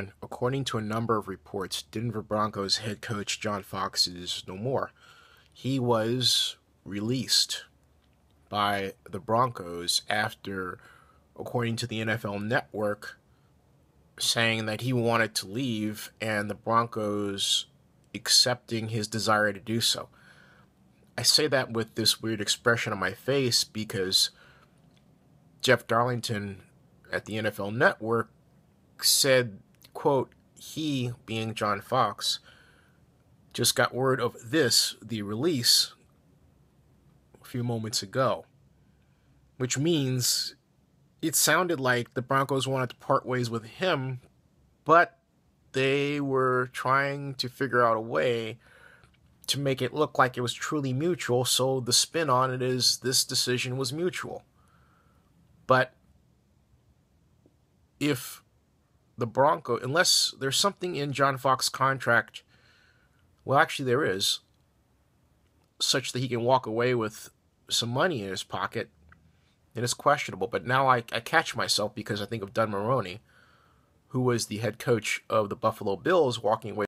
everyone. According to a number of reports, Denver Broncos head coach John Fox is no more. He was released by the Broncos after, according to the NFL Network, saying that he wanted to leave and the Broncos accepting his desire to do so. I say that with this weird expression on my face because Jeff Darlington at the NFL Network said, quote, he, being John Fox, just got word of this, the release, a few moments ago. Which means it sounded like the Broncos wanted to part ways with him, but they were trying to figure out a way to make it look like it was truly mutual, so the spin on it is this decision was mutual. But if the Bronco, unless there's something in John Fox's contract, well, actually, there is, such that he can walk away with some money in his pocket, then it's questionable. But now I, I catch myself because I think of Doug Marrone, who was the head coach of the Buffalo Bills, walking away